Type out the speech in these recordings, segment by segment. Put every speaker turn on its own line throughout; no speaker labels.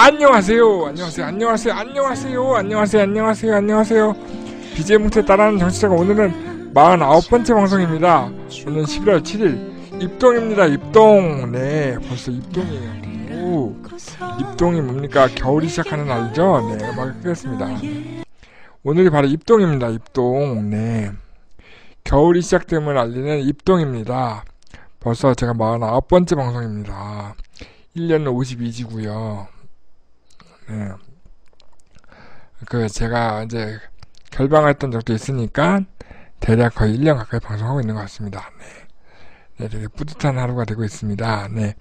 안녕하세요. 안녕하세요. 안녕하세요. 안녕하세요. 안녕하세요. 안녕하세요. 안녕하세요. BJ 뭉트에 따라하는 정치자가 오늘은 49번째 방송입니다. 오늘 11월 7일 입동입니다. 입동. 네, 벌써 입동이에요. 오, 입동이 뭡니까? 겨울이 시작하는 날이죠? 네, 음악을 끄겠습니다. 오늘이 바로 입동입니다. 입동. 네. 겨울이 시작됨을 알리는 입동입니다. 벌써 제가 49번째 방송입니다. 1년은 52지고요. 네. 그 제가 이제 결방했던 적도 있으니까 대략 거의 1년 가까이 방송하고 있는 것 같습니다. 네. 네, 되게 뿌듯한 하루가 되고 있습니다. 네.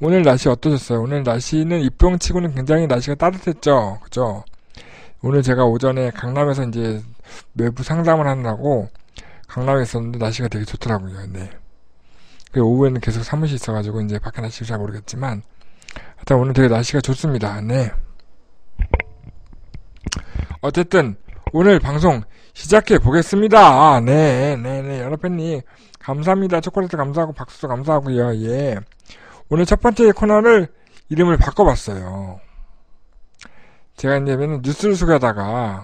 오늘 날씨 어떠셨어요? 오늘 날씨는 입동치고는 굉장히 날씨가 따뜻했죠. 그죠? 오늘 제가 오전에 강남에서 이제 외부 상담을 하느라고 강남에 있었는데 날씨가 되게 좋더라고요. 네. 그 오후에는 계속 사무실 있어가지고 이제 밖에 날씨를 잘 모르겠지만 하여튼 오늘 되게 날씨가 좋습니다. 네. 어쨌든 오늘 방송 시작해 보겠습니다. 네, 네, 네. 여러 팬님 감사합니다. 초콜릿 감사하고 박수도 감사하고요. 예. 오늘 첫 번째 코너를 이름을 바꿔봤어요. 제가 이제 맨날 뉴스를 소개하다가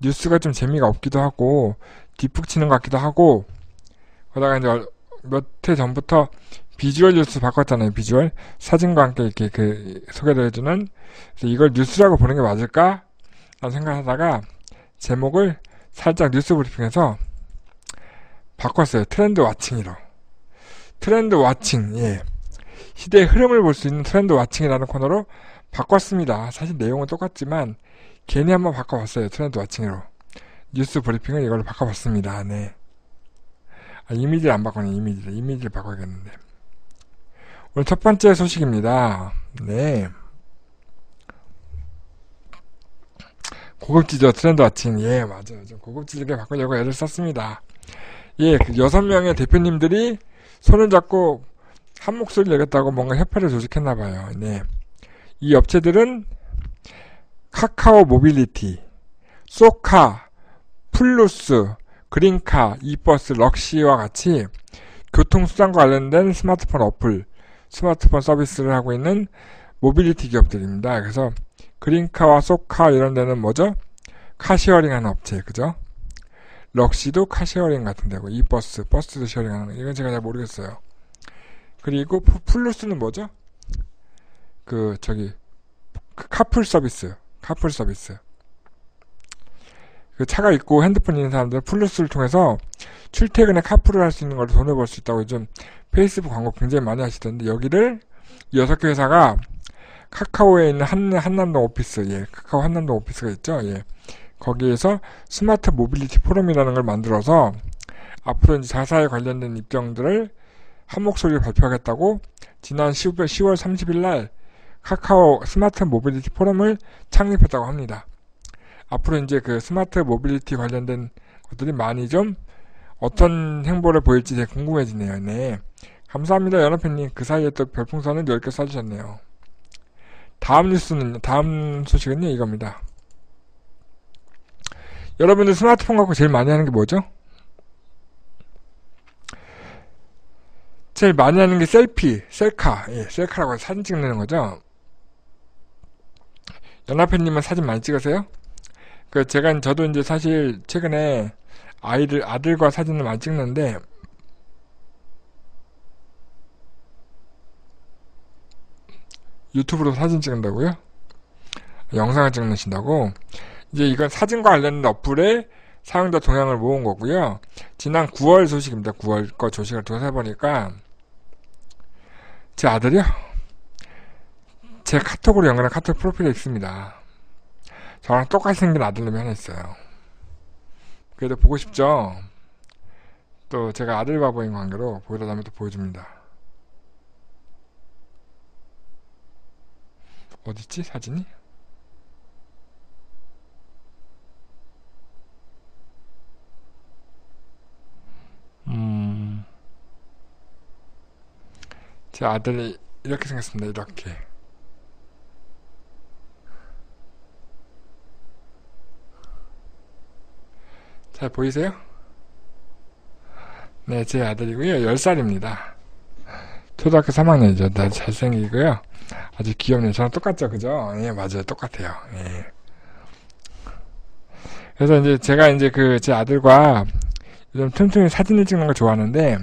뉴스가 좀 재미가 없기도 하고 뒷북 치는 것 같기도 하고 그러다가 이제 몇 해 전부터 비주얼 뉴스 바꿨잖아요. 비주얼 사진과 함께 이렇게 그 소개를 해주는 이걸 뉴스라고 보는 게 맞을까? 생각하다가 제목을 살짝 뉴스 브리핑에서 바꿨어요. 트렌드 watching으로. 트렌드 watching, 예. 시대의 흐름을 볼 수 있는 트렌드 watching이라는 코너로 바꿨습니다. 사실 내용은 똑같지만 괜히 한번 바꿔봤어요. 트렌드 와칭으로. 뉴스 브리핑을 이걸로 바꿔봤습니다. 네. 아, 이미지를 안 바꾸네, 이미지를. 이미지를 바꿔야겠는데. 오늘 첫 번째 소식입니다. 네. 고급지죠, 트렌드 와칭. 예, 맞아요. 좀 고급지게 바꾸려고 애를 썼습니다. 예, 그 여섯 명의 대표님들이 손을 잡고 한 목소리 내겠다고 뭔가 협회를 조직했나 봐요. 네. 이 업체들은 카카오 모빌리티, 쏘카, 풀러스, 그린카, 이버스, 럭시와 같이 교통수단과 관련된 스마트폰 어플, 스마트폰 서비스를 하고 있는 모빌리티 기업들입니다. 그래서 그린카와 쏘카 이런 데는 뭐죠? car sharing 하는 업체, 그죠? 럭시도 car sharing 같은 데고, 이버스, 버스도 sharing 하는, 이건 제가 잘 모르겠어요. 그리고 풀러스는 뭐죠? 그, 저기, 그 카풀 서비스, 카풀 서비스. 그 차가 있고 핸드폰 있는 사람들 풀러스를 통해서 출퇴근에 카풀을 할 수 있는 걸 돈을 벌 수 있다고 요즘 페이스북 광고 굉장히 많이 하시던데 여기를 이 여섯 개 회사가 카카오에 있는 한, 한남동 오피스, 예, 카카오 한남동 오피스가 있죠, 예. 거기에서 smart mobility 포럼이라는 걸 만들어서 앞으로 이제 자사에 관련된 입장들을 한 목소리로 발표하겠다고 지난 10월, 10월 30일 날 카카오 smart mobility 포럼을 창립했다고 합니다. 앞으로 이제 그 smart mobility 관련된 것들이 많이 좀 어떤 행보를 보일지 되게 궁금해지네요. 네. 감사합니다. 연합팬님. 그 사이에 또 별풍선을 10개 쏴주셨네요. 다음 뉴스는, 다음 소식은요, 이겁니다. 여러분들 스마트폰 갖고 제일 많이 하는 게 뭐죠? 제일 많이 하는 게 셀피, 셀카, 예, 셀카라고 사진 찍는 거죠. 연합팬님은 사진 많이 찍으세요? 그 제가 저도 이제 사실 최근에 아이들 아들과 사진을 많이 찍는데 유튜브로 사진 찍는다고요? 영상을 찍으신다고? 이제 이건 사진과 관련된 어플에 사용자 동향을 모은 거고요. 지난 9월 소식입니다. 9월 거 소식을 조사해보니까 제 아들이요? 제 카톡으로 연결한 카톡 프로필에 있습니다. 저랑 똑같이 생긴 아들놈이 하나 있어요. 그래도 보고 싶죠? 또 제가 아들 바보인 관계로 다음에 또 보여줍니다. 어딨지 사진이? 음, 제 아들이 이렇게 생겼습니다. 이렇게. 잘 보이세요? 네, 제 아들이고요. 10살입니다. 초등학교 3학년이죠. 나 잘생기고요. 아주 귀엽네요. 저랑 똑같죠, 그죠? 예, 맞아요. 똑같아요. 예. 그래서 이제 제가 이제 그 제 아들과 요즘 틈틈이 사진을 찍는 걸 좋아하는데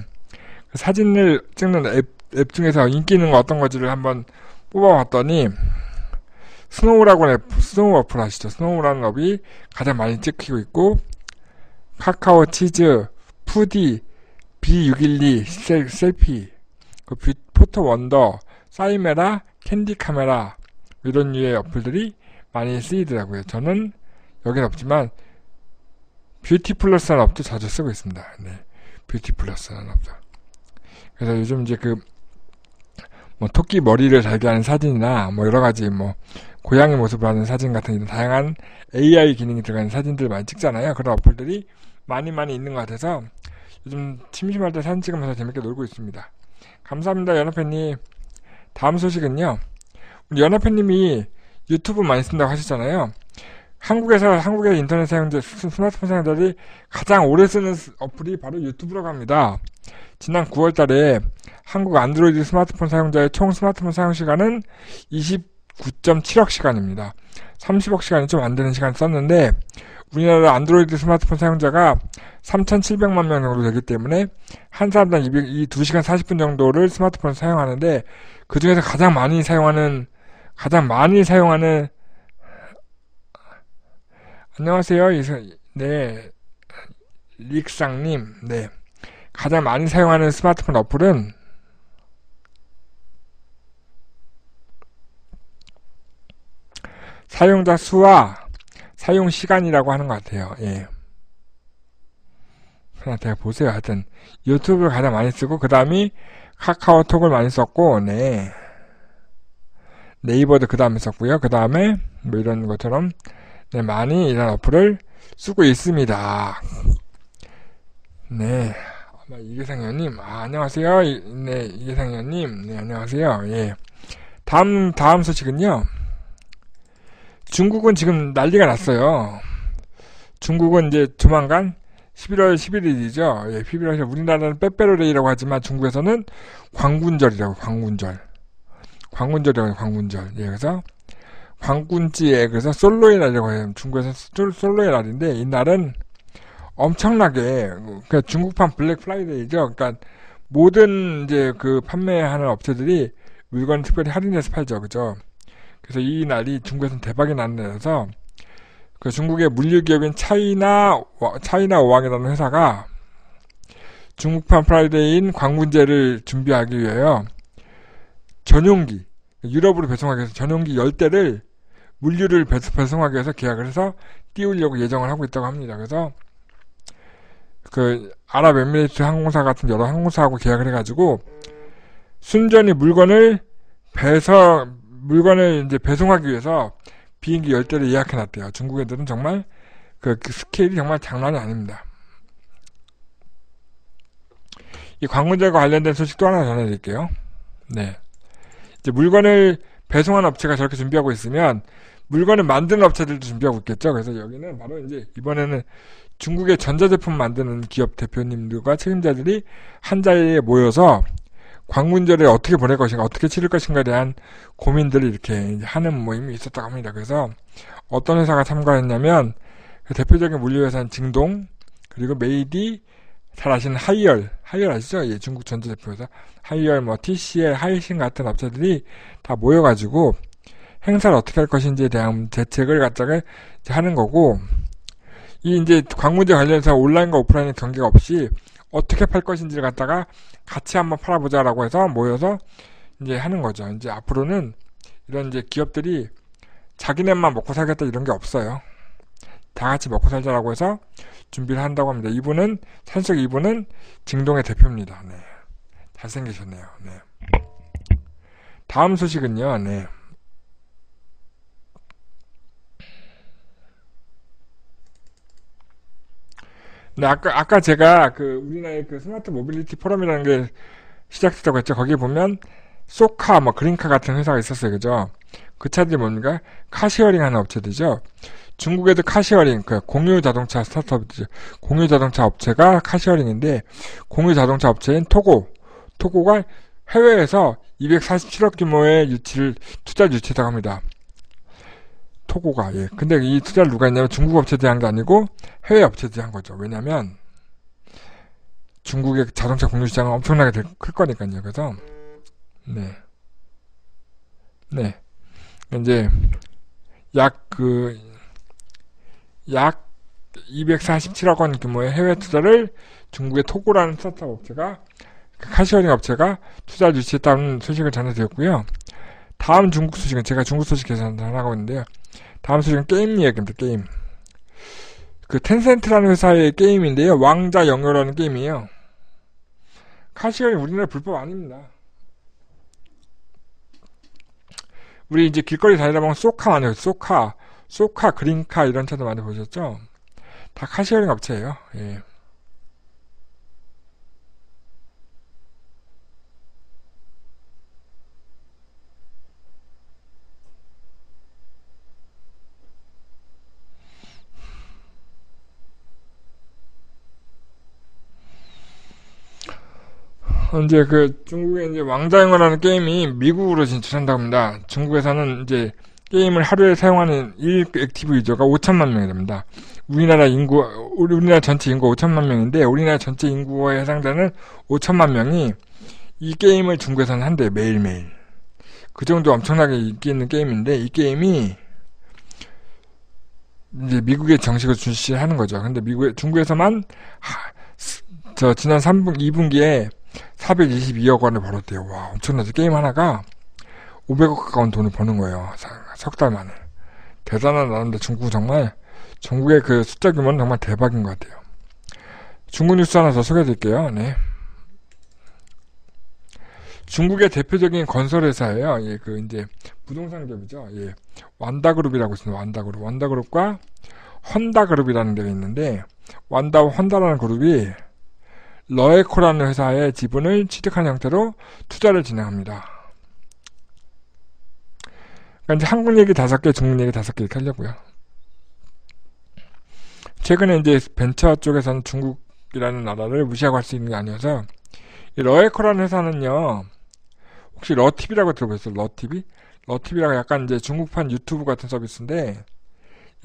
그 사진을 찍는 앱, 앱 중에서 인기 있는 거 어떤 거지를 한번 뽑아봤더니 스노우라고 앱, 스노우 어플 아시죠? 스노우라는 앱이 가장 많이 찍히고 있고 카카오 치즈, 푸디, B612 셀, 셀피, 그 포토 원더, 사이메라, 캔디 카메라 이런 류의 어플들이 많이 쓰이더라고요. 저는 여긴 없지만 뷰티 플러스라는 앱도 자주 쓰고 있습니다. 네. 뷰티 플러스라는 앱도. 그래서 요즘 이제 그, 뭐, 토끼 머리를 달게 하는 사진이나, 뭐, 여러 가지, 뭐, 고양이 모습을 하는 사진 같은 이런 다양한 AI 기능이 들어가는 사진들 많이 찍잖아요. 그런 어플들이 많이 많이 있는 것 같아서 요즘 심심할 때 사진 찍으면서 재밌게 놀고 있습니다. 감사합니다, 연합회님. 다음 소식은요. 우리 연합회님이 유튜브 많이 쓴다고 하셨잖아요. 한국에서 한국의 인터넷 사용자 스마트폰 사용자들이 가장 오래 쓰는 어플이 바로 유튜브라고 합니다. 지난 9월달에 한국 안드로이드 스마트폰 사용자의 총 스마트폰 사용 시간은 29.7억 시간입니다. 30억 시간이 좀 안 되는 시간 썼는데 우리나라 안드로이드 스마트폰 사용자가 3,700만 명 정도 되기 때문에 한 사람당 200, 이 2시간 40분 정도를 스마트폰을 사용하는데 그 중에서 가장 많이 사용하는 가장 많이 사용하는 안녕하세요. 네. 릭상님. 네. 가장 많이 사용하는 스마트폰 어플은 사용자 수와 사용 시간이라고 하는 것 같아요. 예. 그냥 제가 보세요. 하여튼 유튜브를 가장 많이 쓰고 그 다음이 카카오톡을 많이 썼고 네. 네이버도 그 다음에 썼고요. 그 다음에 뭐 이런 것처럼 네, 많이 이런 어플을 쓰고 있습니다. 네. 아마 이계상 의원님, 아, 안녕하세요. 네, 이계상 의원님, 네, 안녕하세요. 예. 다음, 다음 소식은요. 중국은 지금 난리가 났어요. 중국은 이제 조만간 11월 11일이죠. 예, 11월에 우리나라는 빼빼로데이라고 하지만 중국에서는 광군절이라고, 광군절. 광군절이라고, 광군절. 예, 그래서 광군지에 그래서 솔로의 날이라고 해요. 중국에서 솔로의 날인데 이 날은 엄청나게 그러니까 중국판 블랙 프라이데이죠. 그러니까 모든 이제 그 판매하는 업체들이 물건 특별히 할인해서 팔죠. 그죠? 그래서 이 날이 중국에서는 대박이 나는 날이라서 그 중국의 물류 기업인 차이나 차이나 오왕이라는 회사가 중국판 프라이데이인 광군제를 준비하기 위해요. 전용기 유럽으로 배송하기 위해서 전용기 10대를 물류를 배송하기 위해서 계약을 해서 띄우려고 예정을 하고 있다고 합니다. 그래서 그 아랍에미레이트 항공사 같은 여러 항공사하고 계약을 해가지고 순전히 물건을 배서 물건을 이제 배송하기 위해서 비행기 열대를 예약해 놨대요. 중국 애들은 정말 그, 그 스케일이 정말 장난이 아닙니다. 이 광문제과 관련된 소식 또 하나 전해드릴게요. 네. 이제 물건을 배송한 업체가 저렇게 준비하고 있으면 물건을 만드는 업체들도 준비하고 있겠죠. 그래서 여기는 바로 이제 이번에는 중국의 전자제품 만드는 기업 대표님들과 책임자들이 한 자리에 모여서 광군절에 어떻게 보낼 것인가, 어떻게 치를 것인가에 대한 고민들을 이렇게 하는 모임이 있었다고 합니다. 그래서 어떤 회사가 참가했냐면 그 대표적인 물류회사인 징동 그리고 메이디 잘 아시는 하이얼 하이얼 아시죠? 예, 중국 전자제품회사 하이얼 뭐 TCL 하이신 같은 업체들이 다 모여가지고 행사를 어떻게 할 것인지에 대한 대책을 갖다가 하는 거고, 이 이제 광문제 관련해서 온라인과 오프라인의 경계가 없이 어떻게 팔 것인지를 갖다가 같이 한번 팔아보자라고 해서 모여서 이제 하는 거죠. 이제 앞으로는 이런 이제 기업들이 자기네만 먹고 살겠다 이런 게 없어요. 다 같이 먹고 살자라고 해서 준비를 한다고 합니다. 이분은, 사실 이분은 증동의 대표입니다. 네. 잘생기셨네요. 네. 다음 소식은요, 네. 네, 아까, 아까 제가 그 우리나라의 그 smart mobility 포럼이라는 게 시작됐다고 했죠. 거기에 보면 쏘카, 뭐 그린카 같은 회사가 있었어요. 그죠? 그 차들이 뭡니까? car sharing 하는 업체들이죠. 중국에도 car sharing, 그 공유 자동차 스타트업이죠. 공유 자동차 업체가 car sharing인데 공유 자동차 업체인 토고, 토고가 해외에서 247억 규모의 유치를 투자 유치했다고 합니다. 토고가 예. 근데 이 투자를 누가 했냐면 중국 업체들이 한 게 아니고 해외 업체들이 한 거죠. 왜냐면 중국의 자동차 공유 시장은 엄청나게 클 거니까요. 그래서 네. 네. 이제 약 그 약 247억 그원 규모의 해외 투자를 중국의 토고라는 스타트업 업체가 카시어링 업체가 투자 유치했다는 소식을 전해드렸고요. 다음 중국 소식은 제가 중국 소식 계속하고 있는데요. 다음 소식은 게임 이야기입니다. 게임. 그 텐센트라는 회사의 게임인데요. 왕자영요라는 게임이에요. car sharing 우리나라 불법 아닙니다. 우리 이제 길거리 다니다 보면 쏘카 많이 보죠. 쏘카, 쏘카, 그린카 이런 차도 많이 보셨죠? 다 car sharing 업체예요. 예. 이제 그 중국에 이제 왕자영요라는 게임이 미국으로 진출한다고 합니다. 중국에서는 이제 게임을 하루에 사용하는 일 active user가 5천만 명이 됩니다. 우리나라 인구, 우리나라 전체 인구 5천만 명인데, 우리나라 전체 인구에 해당되는 5천만 명이 이 게임을 중국에서는 한대, 매일매일. 그 정도 엄청나게 인기 있는 게임인데, 이 게임이 이제 미국에 정식으로 출시하는 거죠. 근데 미국에, 중국에서만, 하, 저, 지난 3분, 2분기에 422억 원을 벌었대요. 와, 엄청나죠. 게임 하나가 500억 가까운 돈을 버는 거예요. 석 달 만에. 대단한 나라인데 중국 정말, 중국의 그 숫자 규모는 정말 대박인 것 같아요. 중국 뉴스 하나 더 소개해 드릴게요. 네. 중국의 대표적인 건설회사예요. 예, 그, 이제, 부동산 기업이죠. 예. 완다그룹이라고 있습니다. 완다그룹. 완다그룹과 헝다그룹이라는 데가 있는데, 완다와 헝다라는 그룹이 러에코라는 회사의 지분을 취득한 형태로 투자를 진행합니다. 그러니까 이제 한국 얘기 다섯 개, 중국 얘기 다섯 개 이렇게 하려고요. 최근에 이제 벤처 쪽에서는 중국이라는 나라를 무시하고 할 수 있는 게 아니어서 이 러에코라는 회사는요. 혹시 러티비라고 들어보셨어요? 러티비? 러티비라고 약간 이제 중국판 유튜브 같은 서비스인데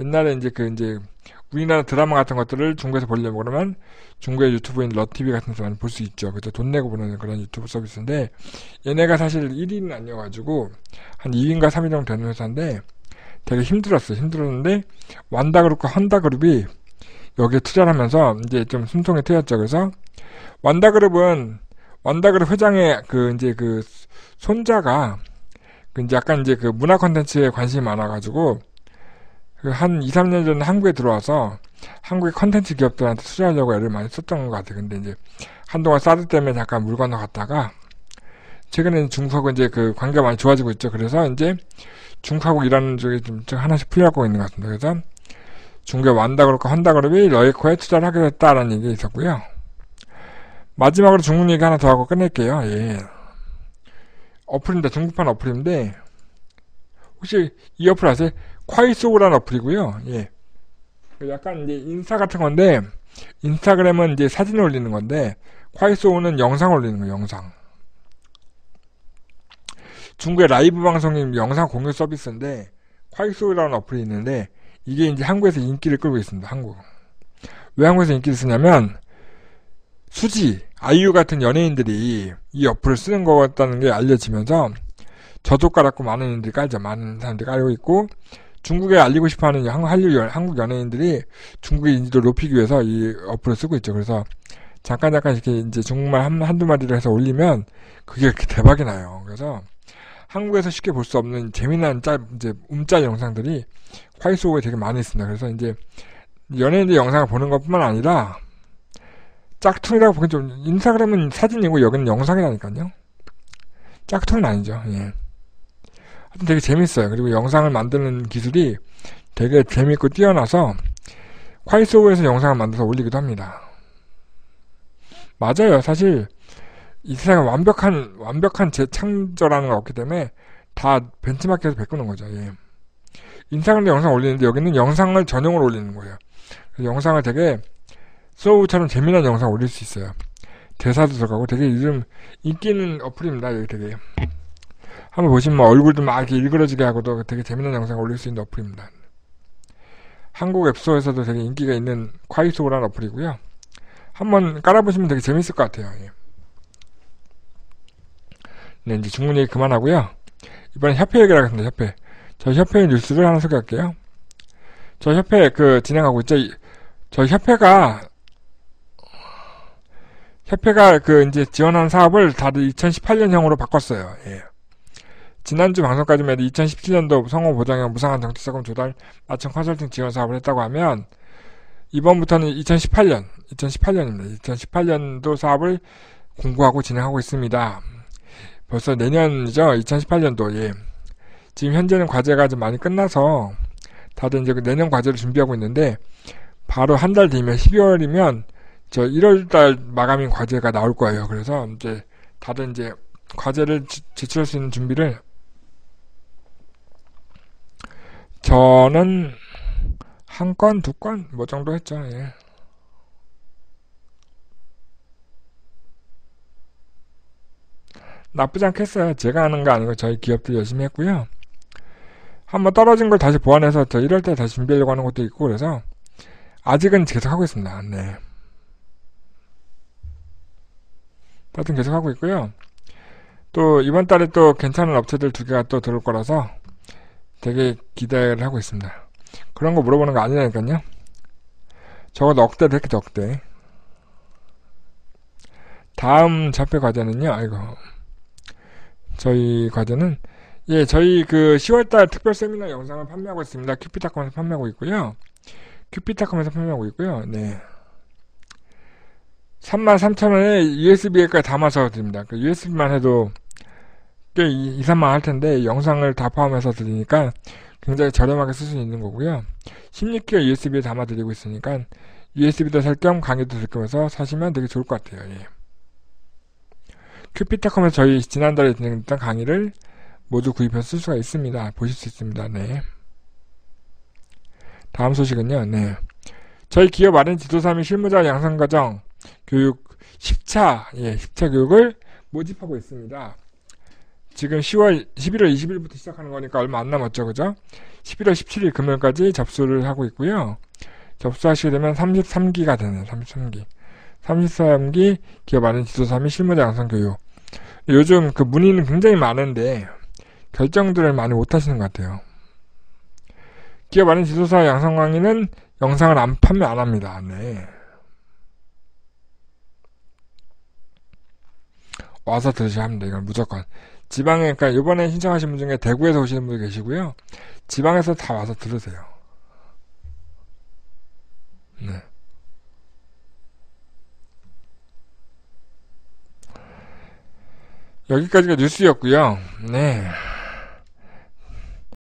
옛날에 이제 그 이제 우리나라 드라마 같은 것들을 중국에서 보려고 그러면 중국의 유튜브인 러티비 같은 많이 볼 수 있죠. 그죠? 돈 내고 보는 그런 유튜브 서비스인데 얘네가 사실 1위는 아니어가지고 한 2위인가 3위 정도 되는 회사인데 되게 힘들었어요. 힘들었는데 완다그룹과 헝다그룹이 여기에 투자를 하면서 이제 좀 숨통이 트였죠. 그래서 완다그룹은 완다그룹 회장의 그 이제 그 손자가 그 이제 약간 이제 그 문화 컨텐츠에 관심이 많아가지고 그 한 2, 3년 전에 한국에 들어와서 한국의 컨텐츠 기업들한테 투자하려고 애를 많이 썼던 것 같아요. 근데 이제 한동안 사드 때문에 잠깐 물 건너갔다가 최근에는 중국하고 이제 그 관계가 많이 좋아지고 있죠. 그래서 이제 중국하고 일하는 쪽에 좀 하나씩 풀려가고 있는 것 같습니다. 그래서 중국의 완다그룹과 헌다그룹이 러이코에 투자를 하게 됐다라는 얘기 있었고요. 마지막으로 중국 얘기 하나 더 하고 끝낼게요. 예. 어플인데 중국판 어플인데 혹시 이 어플 아세요? 콰이소우라는 어플이고요. 예. 약간 이제 인스타 같은 건데 인스타그램은 이제 사진 올리는 건데 콰이소우는 영상 올리는 거예요. 영상. 중국의 라이브 방송인 영상 공유 서비스인데 콰이소우라는 어플이 있는데 이게 이제 한국에서 인기를 끌고 있습니다. 한국. 왜 한국에서 인기를 쓰냐면 수지, 아이유 같은 연예인들이 이 어플을 쓰는 것 같다는 게 알려지면서 저도 깔았고 많은 인들이 깔죠. 많은 사람들이 깔고 있고 중국에 알리고 싶어하는 한류 한국 연예인들이 중국의 인지도를 높이기 위해서 이 어플을 쓰고 있죠. 그래서 잠깐 잠깐 이렇게 이제 중국말 한, 한두 마디를 해서 올리면 그게 대박이 나요. 그래서 한국에서 쉽게 볼 수 없는 재미난 짤, 이제 움짤 영상들이 화이소우에 되게 많이 있습니다. 그래서 이제 연예인들 영상을 보는 것 뿐만 아니라 짝퉁이라고 보기 좀, 인스타그램은 사진이고 여기는 영상이라니까요. 짝퉁은 아니죠. 예. 되게 재밌어요. 그리고 영상을 만드는 기술이 되게 재밌고 뛰어나서 콰이소우에서 영상을 만들어서 올리기도 합니다. 맞아요. 사실 이 세상에 완벽한 완벽한 재창조라는 건 없기 때문에 다 벤치마킹에서 베꾸는 거죠. 예. 인스타그램 영상 올리는데 여기는 영상을 전용으로 올리는 거예요. 영상을 되게 소우처럼 재미난 영상 올릴 수 있어요. 대사도 들어가고 되게 요즘 인기 있는 어플입니다. 여기 되게. 한번 보시면 뭐 얼굴도 막 이렇게 일그러지게 하고도 되게 재밌는 영상 올릴 수 있는 어플입니다. 한국 앱스토어에서도 되게 인기가 있는 콰이소라는 어플이고요. 한번 깔아보시면 되게 재밌을 것 같아요. 예. 네, 이제 중문 얘기 그만하고요. 이번엔 협회 얘기를 하겠습니다, 협회. 저 협회 뉴스를 하나 소개할게요. 저 협회 그 진행하고 있죠. 저 협회가 협회가 그 이제 지원한 사업을 다들 2018년형으로 바꿨어요. 예. 지난주 방송까지만 해도 2017년도 성호 보장형 무상한 정치자금 조달 맞춤 컨설팅 지원 사업을 했다고 하면 이번부터는 2018년, 2018년입니다. 2018년도 사업을 공부하고 진행하고 있습니다. 벌써 내년이죠. 2018년도. 예. 지금 현재는 과제가 좀 많이 끝나서 다들 이제 그 내년 과제를 준비하고 있는데 바로 한 달 뒤면 12월이면 저 1월 달 마감인 과제가 나올 거예요. 그래서 이제 다들 이제 과제를 제출할 수 있는 준비를 저는 한 건, 두 건, 뭐 정도 했죠, 예. 나쁘지 않겠어요. 제가 하는 거 아니고 저희 기업들 열심히 했고요. 한번 떨어진 걸 다시 보완해서 저 1월 때 다시 준비하려고 하는 것도 있고 그래서 아직은 계속 하고 있습니다. 네. 하여튼 계속 하고 있고요. 또 이번 달에 또 괜찮은 업체들 두 개가 또 들어올 거라서 되게 기대를 하고 있습니다. 그런 거 물어보는 거 아니라니까요. 적어도 억대 됐겠죠, 억대. 다음 잡회 과제는요, 아이고. 저희 과제는, 예, 저희 그 10월달 특별 세미나 영상을 판매하고 있습니다. 큐피타컴에서 판매하고 있고요. 큐피타컴에서 판매하고 있고요. 네. 33,000원에 USB에까지 담아서 드립니다. 그 USB만 해도 꽤 2, 3만 할 텐데 영상을 다 포함해서 드리니까 굉장히 저렴하게 쓸 수 있는 거고요. 16기가 USB에 담아드리고 있으니까 USB도 살 겸 강의도 들 겸해서 사시면 되게 좋을 것 같아요. 예. 큐피타컴에서 저희 지난달에 진행했던 강의를 모두 구입해서 쓸 수가 있습니다. 보실 수 있습니다. 네. 다음 소식은요. 네. 저희 기업 아는 지도사 및 실무자 양성과정 교육 10차, 예, 10차 교육을 모집하고 있습니다. 지금 10월, 11월 20일부터 시작하는 거니까 얼마 안 남았죠. 그죠? 11월 17일 금요일까지 접수를 하고 있고요. 접수하시게 되면 33기가 되네요. 33기. 33기 기업 안는 지도사 및 실무자 양성 교육. 요즘 그 문의는 굉장히 많은데 결정들을 많이 못 하시는 것 같아요. 기업 안는 지도사 양성 강의는 영상을 안 판매 안 합니다. 네. 와서 들으셔야 합니다. 이건 무조건. 지방에, 그러니까 이번에 신청하신 분 중에 대구에서 오시는 분이 계시고요. 지방에서 다 와서 들으세요. 네. 여기까지가 뉴스였고요. 네.